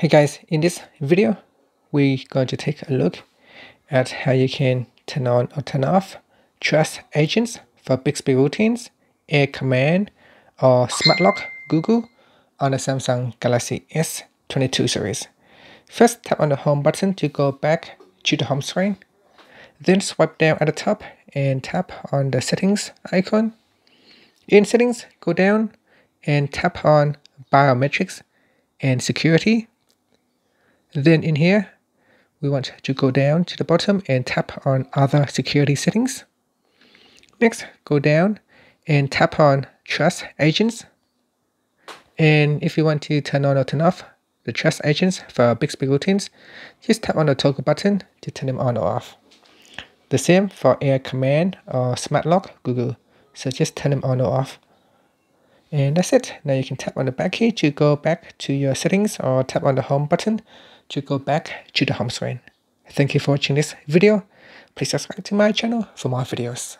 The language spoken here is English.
Hey guys, in this video, we're going to take a look at how you can turn on or turn off trust agents for Bixby routines, Air Command, or Smart Lock Google on the Samsung Galaxy S22 series. First, tap on the home button to go back to the home screen. Then swipe down at the top and tap on the settings icon. In settings, go down and tap on biometrics and security then in here, we want to go down to the bottom and tap on other security settings. Next, go down and tap on trust agents. And if you want to turn on or turn off the trust agents for Bixby routines, just tap on the toggle button to turn them on or off. The same for Air Command or Smart Lock Google, so just turn them on or off. And that's it. Now you can tap on the back key to go back to your settings or tap on the home button to go back to the home screen. Thank you for watching this video. Please subscribe to my channel for more videos.